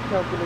fica aquele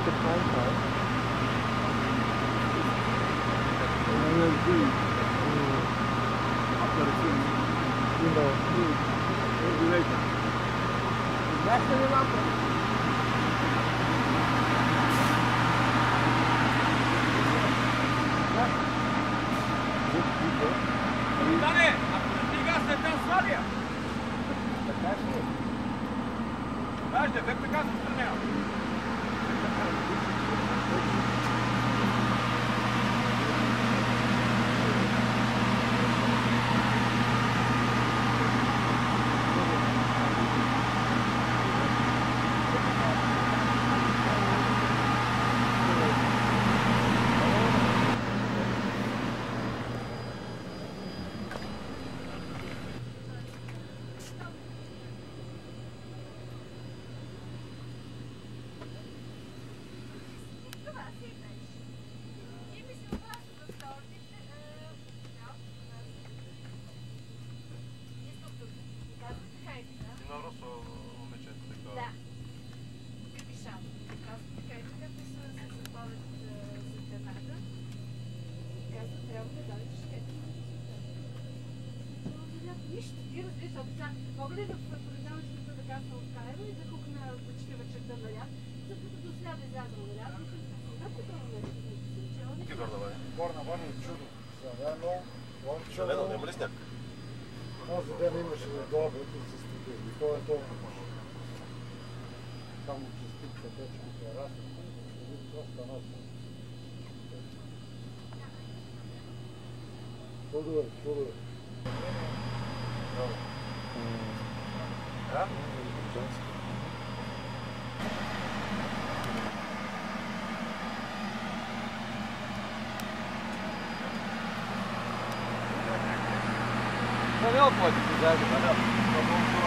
Olur, olur. Ha? Kanal pode, já, galera.